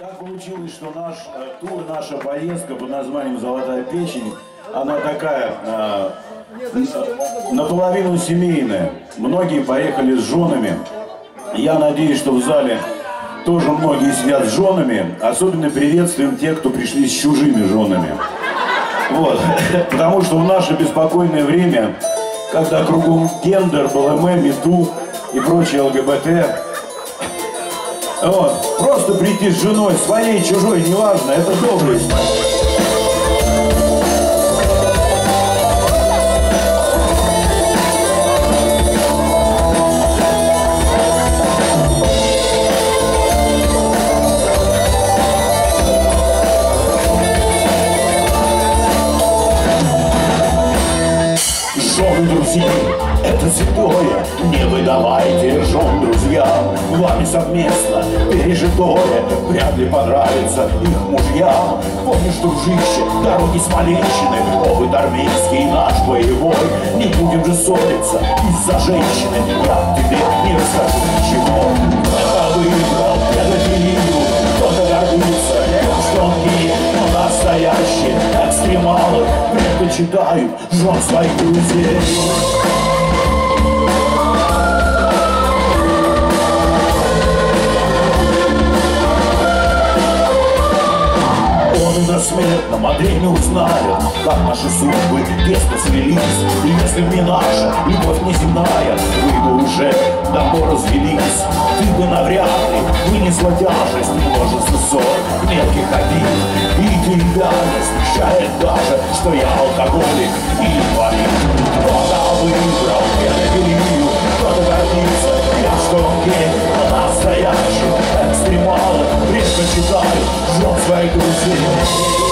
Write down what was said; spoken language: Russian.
Так получилось, что наш э, тур, наша поездка под названием «Золотая печень», она такая э, наполовину семейная. Многие поехали с женами. Я надеюсь, что в зале тоже многие сидят с женами. Особенно приветствуем тех, кто пришли с чужими женами. Вот. Потому что в наше беспокойное время, когда кругом гендер, БЛМ, МИТУ и прочее ЛГБТ, вот. Просто прийти с женой, своей, чужой, неважно, это доблесть. Жены друзей, это святое, не выдавайте жен друзьям, вами совместно пережитое. Вряд ли понравится их мужьям. Помнишь, дружище, дороги Смоленщины, опыт армейский наш боевой, не будем же ссориться из-за женщины, я тебе не расскажу ничего. Это выиграл, предпочитают жен своих друзей. Он и на смертном узнает, как наши судьбы тесно свелись. И если б не наша любовь не земная, вы бы уже давно развелись. Ты бы навряд ли вынесла тяжесть множества ссор, мелких обид. И ты смущает даже, что я алкоголик и инвалид. Кто-то выиграл педофилию, кто-то гордится, я что гей, настоящий экстремалы предпочитают жен своих друзей.